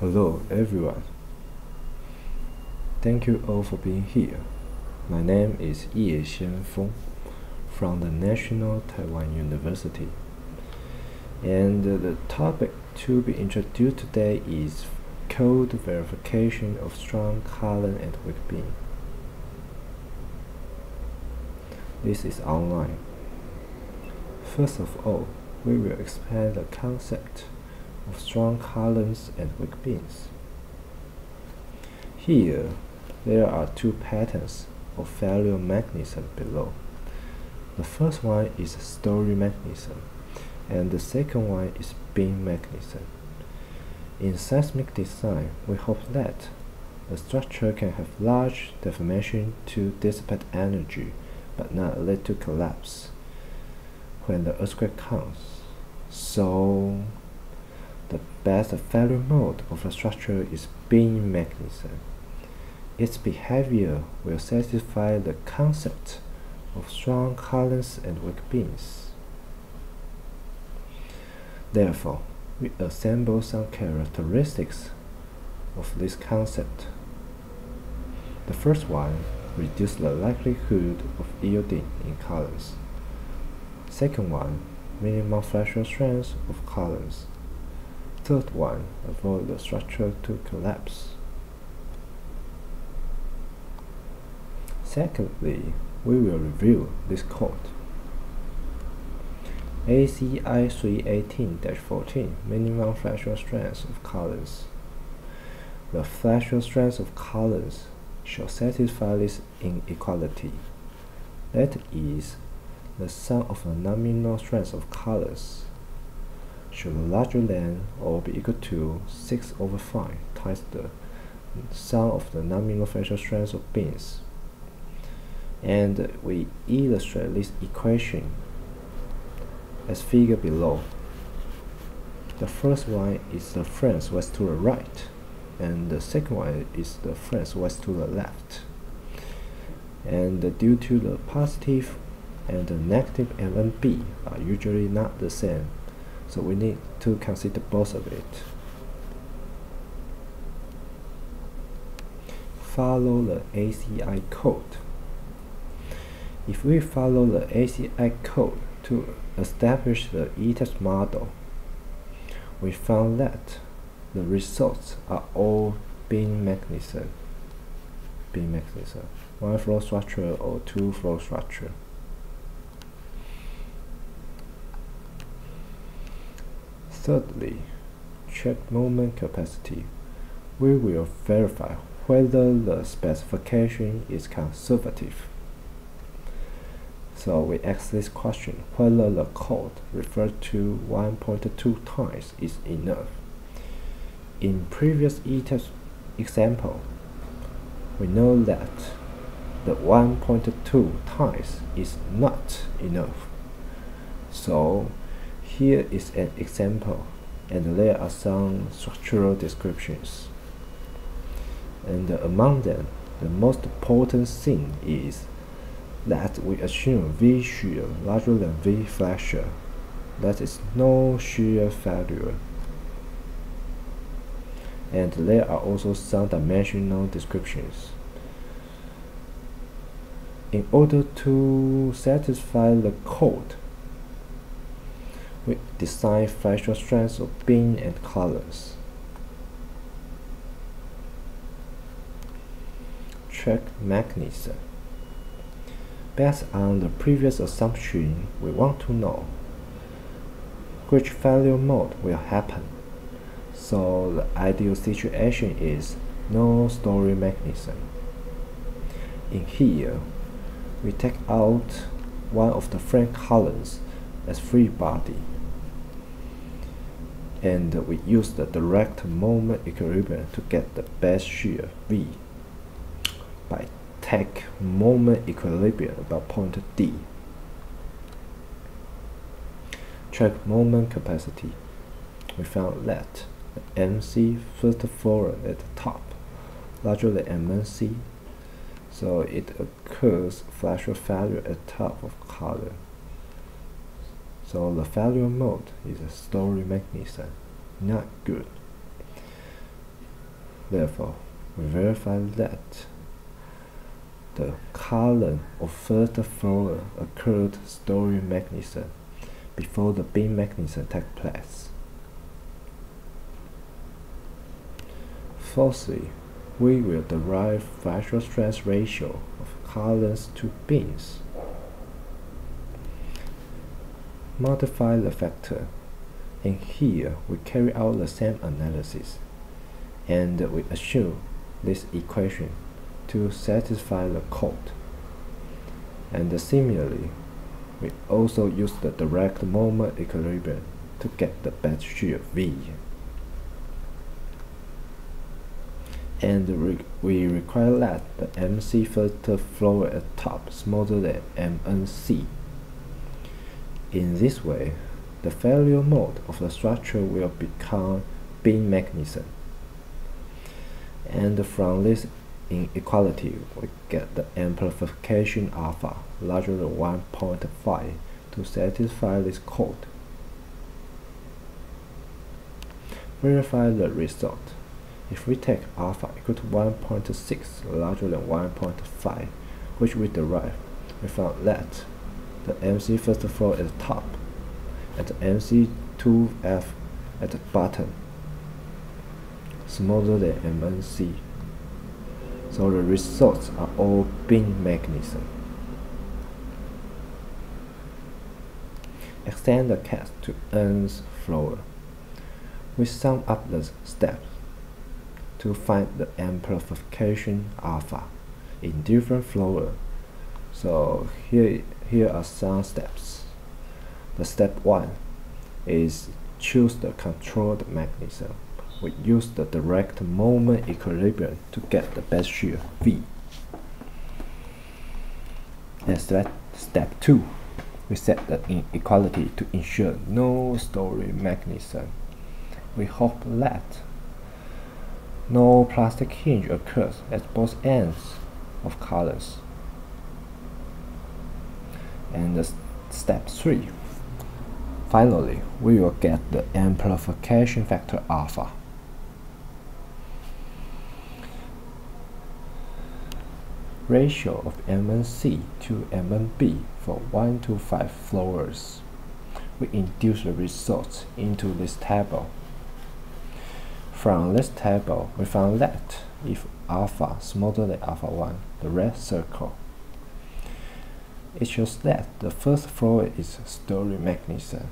Hello everyone. Thank you all for being here. My name is Yeh Xianfeng from the National Taiwan University. And the topic to be introduced today is code verification of strong column and weak beam. This is online. First of all, we will explain the concept of strong columns and weak beams. Here, there are two patterns of failure mechanism below. The first one is story mechanism, and the second one is beam mechanism. In seismic design, we hope that the structure can have large deformation to dissipate energy, but not lead to collapse when the earthquake comes. So, the best failure mode of a structure is beam mechanism. Its behavior will satisfy the concept of strong columns and weak beams. Therefore, we assemble some characteristics of this concept. The first one, reduce the likelihood of yielding in columns. Second one, minimum flexural strength of columns. Third one, avoid the structure to collapse. Secondly, we will review this code. ACI 318-14 minimum flexural strength of columns. The flexural strength of columns shall satisfy this inequality. That is, the sum of the nominal strength of columns should be larger than or be equal to 6 over 5 times the sum of the nominal flexural strengths of beams. And we illustrate this equation as figure below. The first one is the frame sway to the right, and the second one is the frame sway to the left. And due to the positive and the negative M and B are usually not the same, so we need to consider both of it. Follow the ACI code. If we follow the ACI code to establish the ETABS model, we found that the results are all beam mechanism. Beam mechanism. One flow structure or two flow structure. Thirdly, check moment capacity. We will verify whether the specification is conservative. So we ask this question whether the code referred to 1.2 times is enough. In previous example, we know that the 1.2 times is not enough. So here is an example and there are some structural descriptions. And among them, the most important thing is that we assume V shear larger than V flexure. That is no shear failure. And there are also some dimensional descriptions. In order to satisfy the code, we design flexural strengths of beam and columns. Check mechanism. Based on the previous assumption, we want to know which failure mode will happen. So the ideal situation is no story mechanism. In here, we take out one of the frame columns as free body and we use the direct moment equilibrium to get the base shear V by take moment equilibrium about point D. Check moment capacity. We found that the MC first forward at the top larger than MNC, so it occurs flexural failure at top of column. So the failure mode is a story mechanism, not good. Therefore, we verify that the column of first floor occurred story mechanism before the beam mechanism took place. Fourthly, we will derive flexural stress ratio of columns to beams. Modify the factor, and here we carry out the same analysis, and we assume this equation to satisfy the code. And similarly, we also use the direct moment equilibrium to get the base shear V. And re we require that the MC first floor at top smaller than MNC. In this way, the failure mode of the structure will become beam mechanism. And from this inequality, we get the amplification alpha larger than 1.5 to satisfy this code. Verify the result. If we take alpha equal to 1.6 larger than 1.5, which we derive, we found that the MC first floor at the top and the MC2F at the bottom smaller than MNC. So the results are all beam mechanism. Extend the case to nth floor. We sum up the steps to find the amplification alpha in different floor. So here, here are some steps. The step one is choose the controlled mechanism we use the direct moment equilibrium to get the base shear V. And step, step 2, we set the inequality to ensure no story mechanism. We hope that no plastic hinge occurs at both ends of columns. And step 3, finally, we will get the amplification factor alpha. ratio of MNC to MNB for 1 to 5 floors. We induce the results into this table. From this table, we found that if alpha smaller than alpha 1, the red circle, it shows that the first floor is story mechanism.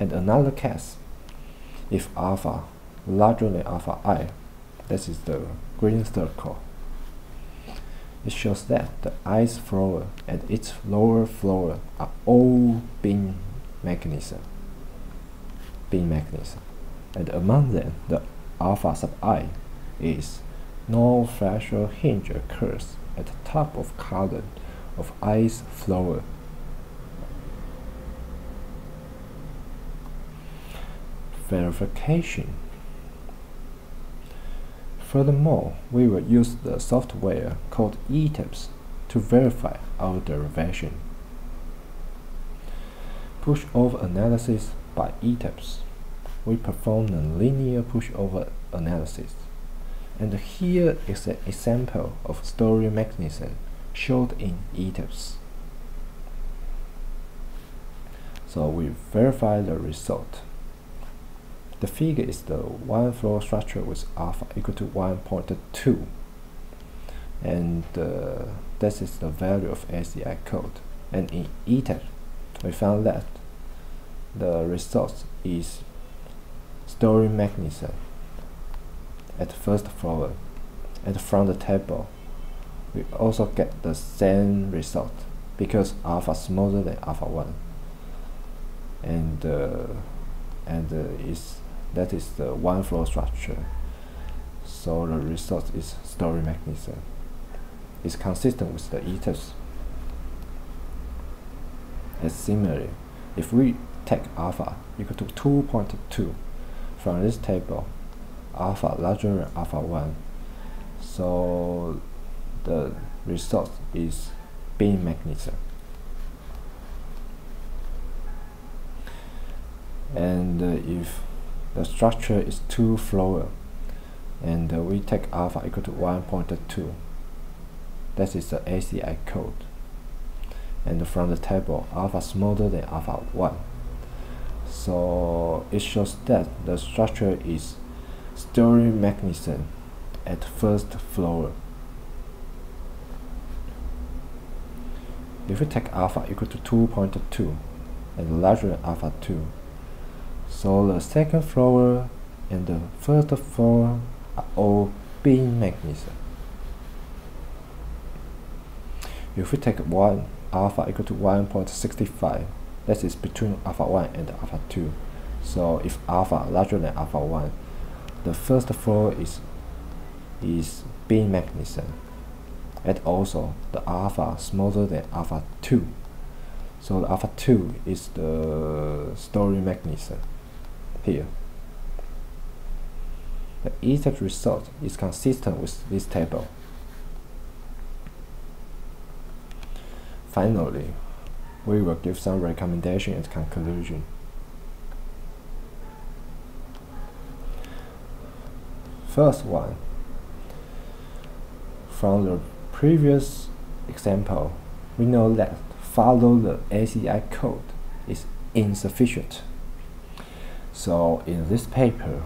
And another case, if alpha larger than alpha i, this is the green circle. It shows that the ice floor and its lower floor are all beam mechanism. Beam mechanism. And among them, the alpha sub i is no flexural hinge occurs at the top of column of ice floor. Verification Furthermore, we will use the software called ETABS to verify our derivation. Pushover analysis by ETABS. We perform a linear pushover analysis. And here is an example of story mechanism shown in ETABS. So we verify the result. The figure is the one floor structure with alpha equal to 1.2 and uh, this is the value of ACI code and in ETABS we found that the result is story mechanism at first floor and from the table we also get the same result because alpha smaller than alpha 1 and uh, and uh, is that is the one floor structure. So the result is story mechanism. It's consistent with the ETABS. And similarly, if we take alpha equal to 2.2 from this table, alpha larger than alpha 1, so the result is beam mechanism. And uh, if the structure is two floor and uh, we take alpha equal to 1.2 that is the ACI code. And from the table alpha smaller than alpha 1 so it shows that the structure is story mechanism at first floor if we take alpha equal to 2.2 and larger than alpha 2 so the second floor and the first floor are all beam mechanism if we take 1 alpha equal to 1.65 that is between alpha 1 and alpha 2 so if alpha larger than alpha 1 the first floor is is beam mechanism and also the alpha smaller than alpha 2 so the alpha 2 is the story mechanism here. The exact result is consistent with this table. Finally we will give some recommendation and conclusion. First one from the previous example, we know that follow the ACI code is insufficient. So in this paper,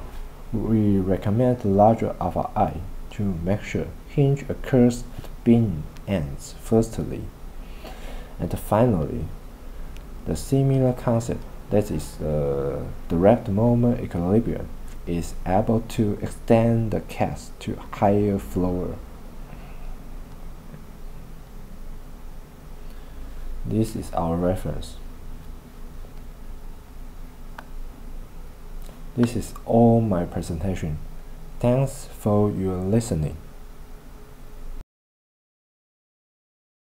we recommend the larger alpha i to make sure hinge occurs at beam ends firstly. And finally, the similar concept that is uh, the direct moment equilibrium is able to extend the cast to higher floor This is our reference. This is all my presentation. Thanks for your listening.